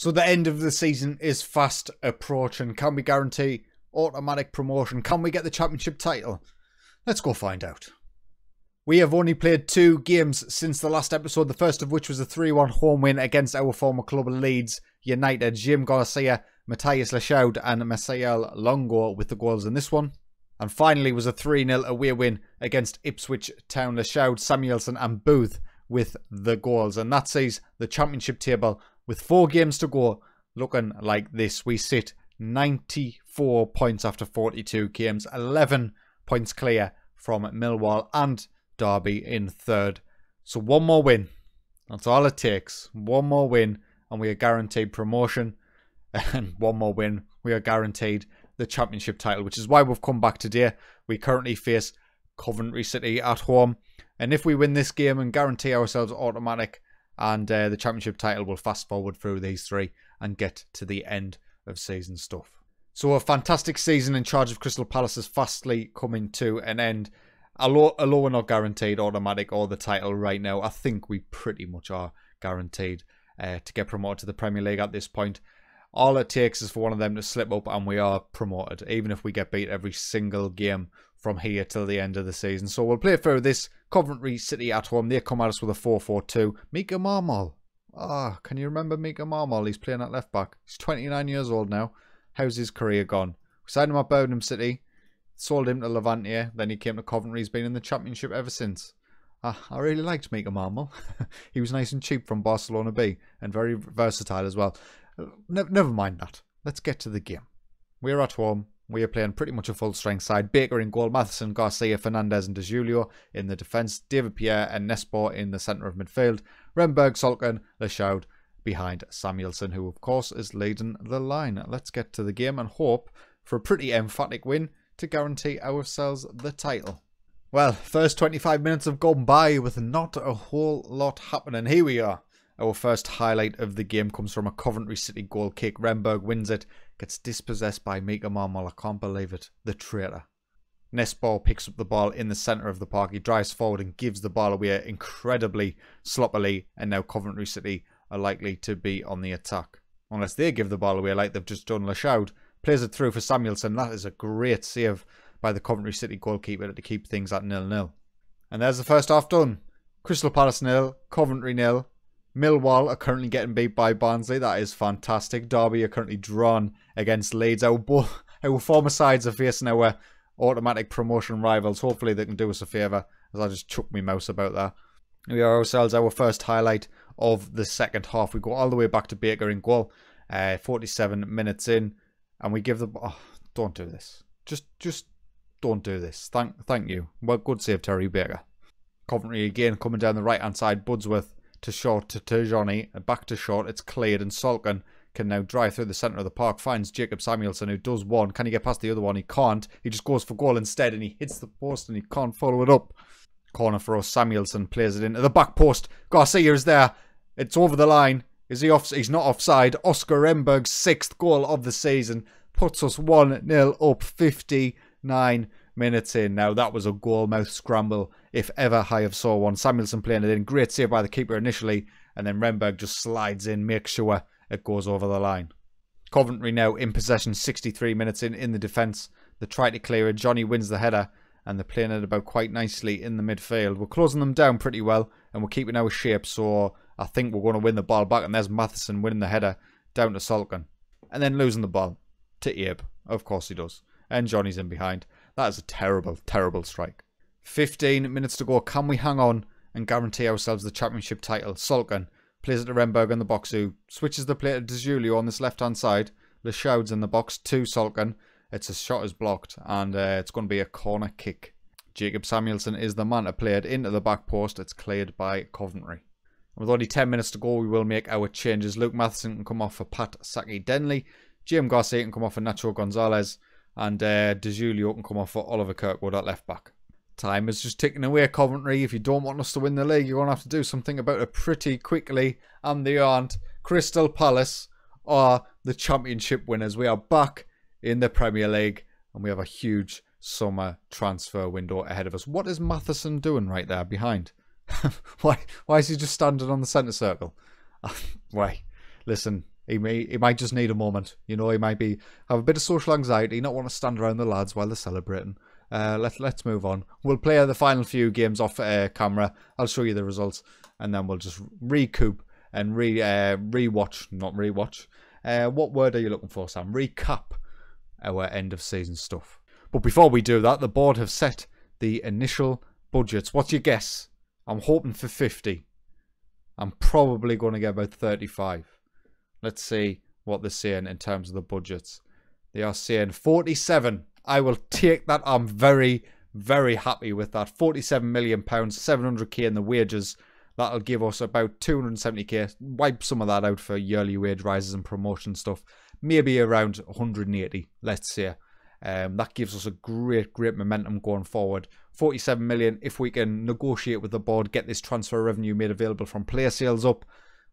So the end of the season is fast approaching. Can we guarantee automatic promotion? Can we get the championship title? Let's go find out. We have only played two games since the last episode, the first of which was a 3-1 home win against our former club Leeds United. Jim Garcia, Matthias Lachoud and Marcel Longo with the goals in this one. And finally was a 3-0 away win against Ipswich Town. Lachoud, Samuelson and Booth with the goals. And that sees the championship table with four games to go looking like this. We sit 94 points after 42 games, 11 points clear from Millwall and Derby in third. So one more win. That's all it takes. One more win and we are guaranteed promotion. And one more win, we are guaranteed the championship title, which is why we've come back today. We currently face Coventry City at home. And if we win this game and guarantee ourselves automatic and uh, the championship title, we'll fast forward through these three and get to the end of season stuff. So a fantastic season in charge of Crystal Palace is fastly coming to an end. Although, although we're not guaranteed automatic or the title right now, I think we pretty much are guaranteed uh, to get promoted to the Premier League at this point. All it takes is for one of them to slip up and we are promoted, even if we get beat every single game from here till the end of the season. So we'll play through this Coventry City at home. They come at us with a 4-4-2. Mika Marmol. Ah, oh, can you remember Mika Marmol? He's playing at left back. He's 29 years old now. How's his career gone? We signed him at Birmingham City, sold him to Levante, then he came to Coventry. He's been in the Championship ever since. Uh, I really liked Mika Marmol. he was nice and cheap from Barcelona B and very versatile as well. Ne never mind that. Let's get to the game. We're at home. We are playing pretty much a full strength side. Baker in goal, Matheson, Garcia, Fernandez, and De Julio in the defence. David Pierre and Nespor in the centre of midfield. Renberg, Salkin, Lachoud behind Samuelson, who of course is leading the line. Let's get to the game and hope for a pretty emphatic win to guarantee ourselves the title. Well, first 25 minutes have gone by with not a whole lot happening. Here we are. Our first highlight of the game comes from a Coventry City goal kick. Remberg wins it, gets dispossessed by Mika Marmol. I can't believe it. The traitor. Nespor picks up the ball in the centre of the park. He drives forward and gives the ball away incredibly sloppily. And now Coventry City are likely to be on the attack. Unless they give the ball away like they've just done Lachoud. Plays it through for Samuelson. That is a great save by the Coventry City goalkeeper to keep things at nil-nil. And there's the first half done. Crystal Palace nil, Coventry nil. Millwall are currently getting beat by Barnsley. That is fantastic. Derby are currently drawn against Leeds. Our, our former sides are facing our automatic promotion rivals. Hopefully they can do us a favour as I just chucked my mouse about that. We are ourselves our first highlight of the second half. We go all the way back to Baker in goal. Uh, 47 minutes in. And we give the... Oh, don't do this. Just just don't do this. Thank thank you. Well, good save, Terry Baker. Coventry again coming down the right-hand side. Budsworth to short to, to Johnny, back to short, it's cleared, and Salkin can now drive through the centre of the park, finds Jacob Samuelson, who does one. Can he get past the other one? He can't. He just goes for goal instead, and he hits the post, and he can't follow it up. Corner for us. Samuelson plays it into the back post. Garcia is there. It's over the line. Is he off? He's not offside. Oscar Renberg's sixth goal of the season puts us 1-0 up 59 minutes in. Now, that was a goal mouth scramble, if ever I have saw one. Samuelson playing it in. Great save by the keeper initially, and then Renberg just slides in, makes sure it goes over the line. Coventry now in possession, 63 minutes in, in the defence. They try to clear it. Johnny wins the header, and they're playing it about quite nicely in the midfield. We're closing them down pretty well, and we're keeping our shape, so I think we're going to win the ball back. And there's Matheson winning the header down to Salkin. And then losing the ball to Abe. Of course he does. And Johnny's in behind. That is a terrible, terrible strike. 15 minutes to go. Can we hang on and guarantee ourselves the championship title? Salkin plays it to Renberg in the box, who switches the play to De Julio on this left-hand side. Lachoud's in the box to Salkin. It's a shot is blocked, and uh, it's going to be a corner kick. Jacob Samuelson is the man to play it into the back post. It's cleared by Coventry. With only 10 minutes to go, we will make our changes. Luke Matheson can come off for Pat Saki Denley. Jim Garcia can come off for Nacho Gonzalez and uh, De Julio can come off for Oliver Kirkwood at left back. Time is just ticking away, Coventry. If you don't want us to win the league, you're going to have to do something about it pretty quickly. And they aren't. Crystal Palace are the championship winners. We are back in the Premier League and we have a huge summer transfer window ahead of us. What is Matheson doing right there behind? why, why is he just standing on the centre circle? why? Listen, He may he might just need a moment. You know, he might be have a bit of social anxiety, not want to stand around the lads while they're celebrating. Uh, let, let's move on. We'll play the final few games off uh, camera. I'll show you the results, and then we'll just recoup and re uh, rewatch, not rewatch. Uh, what word are you looking for, Sam? Recap our end of season stuff. But before we do that, the board have set the initial budgets. What's your guess? I'm hoping for 50. I'm probably going to get about 35. Let's see what they're saying in terms of the budgets. They are saying 47. I will take that. I'm very, very happy with that. 47 million pounds, 700k in the wages. That'll give us about 270k. Wipe some of that out for yearly wage rises and promotion stuff. Maybe around 180, let's say. Um, that gives us a great, great momentum going forward. 47 million. If we can negotiate with the board, get this transfer revenue made available from player sales up,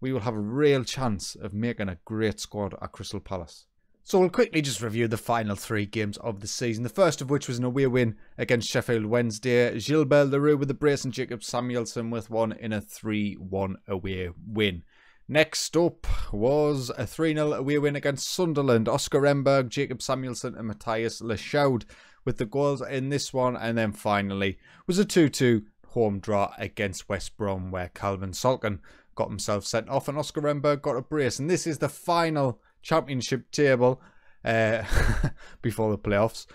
we will have a real chance of making a great squad at Crystal Palace. So we'll quickly just review the final three games of the season. The first of which was an away win against Sheffield Wednesday. Gilbert Leroux with the brace and Jacob Samuelson with one in a 3-1 away win. Next up was a 3-0 away win against Sunderland. Oscar Remberg, Jacob Samuelson and Matthias Leschaud with the goals in this one. And then finally was a 2-2 home draw against West Brom where Calvin Salkin got himself sent off and Oscar Remberg got a brace. And this is the final championship table uh, before the playoffs.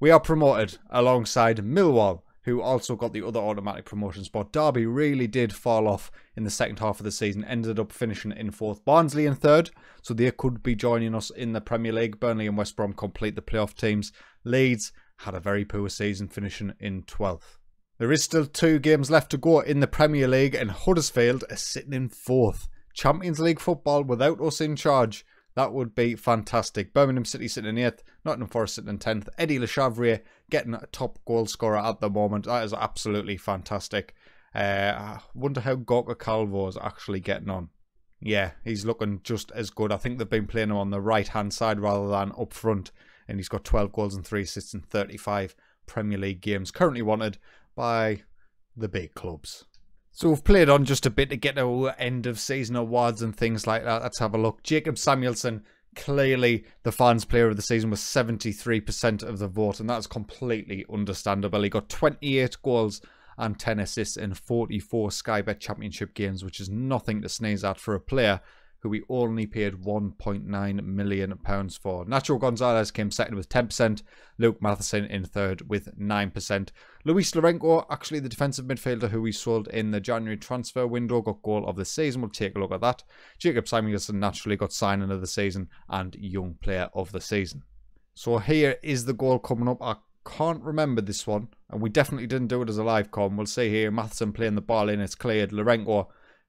We are promoted alongside Millwall who also got the other automatic promotion spot. Derby really did fall off in the second half of the season, ended up finishing in fourth. Barnsley in third, so they could be joining us in the Premier League. Burnley and West Brom complete the playoff teams. Leeds had a very poor season, finishing in 12th. There is still two games left to go in the Premier League, and Huddersfield are sitting in fourth. Champions League football without us in charge that would be fantastic. Birmingham City sitting in 8th, Nottingham Forest sitting in 10th. Eddie Le getting a top goal scorer at the moment. That is absolutely fantastic. Uh, I wonder how Gorka Calvo is actually getting on. Yeah, he's looking just as good. I think they've been playing him on the right hand side rather than up front. And he's got 12 goals and 3 assists in 35 Premier League games. Currently wanted by the big clubs. So we've played on just a bit to get our end of season awards and things like that. Let's have a look. Jacob Samuelson, clearly the fans player of the season was 73% of the vote, and that's completely understandable. He got 28 goals and 10 assists in 44 Sky Bet Championship games, which is nothing to sneeze at for a player who we only paid £1.9 million for. Nacho Gonzalez came second with 10%, Luke Matheson in third with 9%. Luis Lourenco, actually the defensive midfielder who we sold in the January transfer window, got goal of the season. We'll take a look at that. Jacob Samuelson naturally got signing of the season and young player of the season. So here is the goal coming up. I can't remember this one, and we definitely didn't do it as a live com. We'll see here Matheson playing the ball in, it's cleared. Lourenco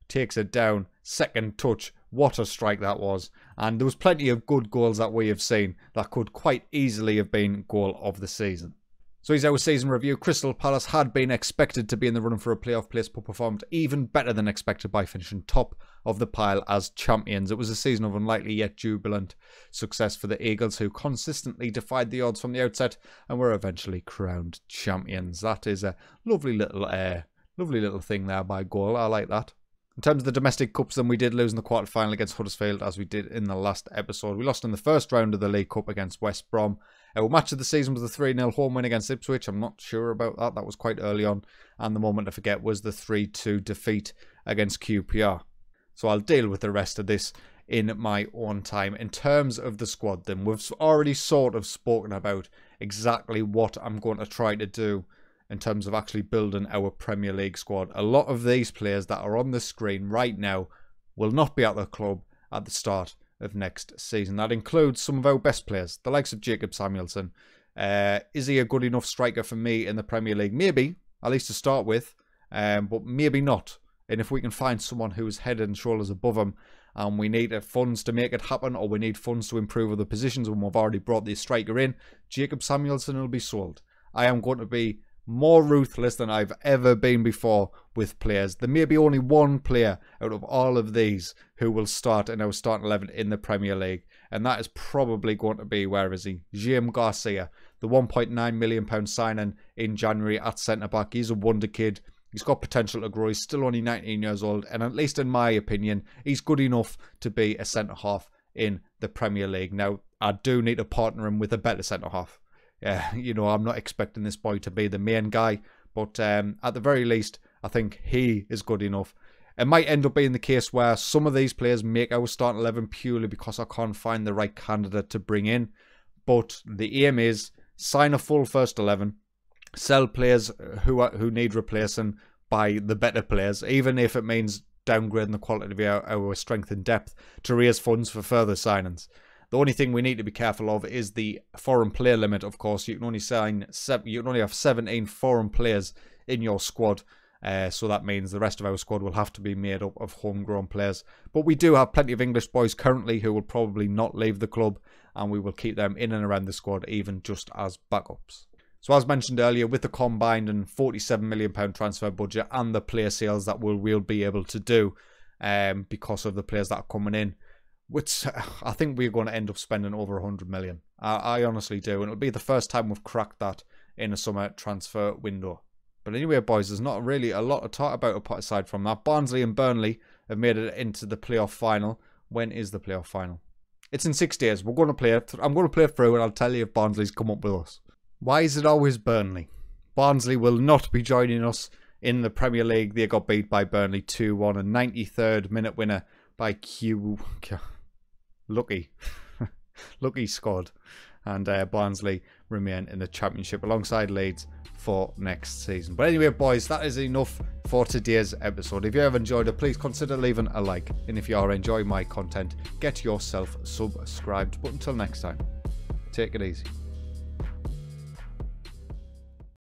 takes it down, second touch, what a strike that was. And there was plenty of good goals that we have seen that could quite easily have been goal of the season. So here's our season review. Crystal Palace had been expected to be in the running for a playoff place, but performed even better than expected by finishing top of the pile as champions. It was a season of unlikely yet jubilant success for the Eagles, who consistently defied the odds from the outset and were eventually crowned champions. That is a lovely little, uh, lovely little thing there by goal. I like that. In terms of the domestic cups, then we did lose in the quarter final against Huddersfield, as we did in the last episode. We lost in the first round of the League Cup against West Brom. Our match of the season was the 3 0 home win against Ipswich. I'm not sure about that. That was quite early on. And the moment to forget was the 3 2 defeat against QPR. So I'll deal with the rest of this in my own time. In terms of the squad, then, we've already sort of spoken about exactly what I'm going to try to do in terms of actually building our Premier League squad. A lot of these players that are on the screen right now will not be at the club at the start of next season. That includes some of our best players, the likes of Jacob Samuelson. Uh, is he a good enough striker for me in the Premier League? Maybe, at least to start with, um, but maybe not. And if we can find someone who's head and shoulders above him, and we need funds to make it happen, or we need funds to improve other positions when we've already brought the striker in, Jacob Samuelson will be sold. I am going to be more ruthless than I've ever been before with players. There may be only one player out of all of these who will start in our starting 11 in the Premier League, and that is probably going to be, where is he? Jim Garcia, the £1.9 million signing in January at centre back. He's a wonder kid. He's got potential to grow. He's still only 19 years old, and at least in my opinion, he's good enough to be a centre half in the Premier League. Now, I do need to partner him with a better centre half. Yeah, you know, I'm not expecting this boy to be the main guy, but um, at the very least, I think he is good enough. It might end up being the case where some of these players make our starting 11 purely because I can't find the right candidate to bring in. But the aim is sign a full first 11, sell players who are, who need replacing by the better players, even if it means downgrading the quality of our, our strength and depth to raise funds for further signings. The only thing we need to be careful of is the foreign player limit. Of course, you can only sign seven, you can only have 17 foreign players in your squad. Uh, so that means the rest of our squad will have to be made up of homegrown players. But we do have plenty of English boys currently who will probably not leave the club, and we will keep them in and around the squad, even just as backups. So as mentioned earlier, with the combined and £47 million transfer budget and the player sales that we'll, be able to do um, because of the players that are coming in, which I think we're going to end up spending over 100 million. I, I honestly do, and it'll be the first time we've cracked that in a summer transfer window. But anyway, boys, there's not really a lot to talk about aside from that. Barnsley and Burnley have made it into the playoff final. When is the playoff final? It's in six days. We're going to play it. I'm going to play it through, and I'll tell you if Barnsley's come up with us. Why is it always Burnley? Barnsley will not be joining us in the Premier League. They got beat by Burnley 2-1. A 93rd minute winner by Q. Lucky. Lucky squad. And uh, Barnsley remain in the Championship alongside Leeds for next season. But anyway, boys, that is enough for today's episode. If you have enjoyed it, please consider leaving a like. And if you are enjoying my content, get yourself subscribed. But until next time, take it easy.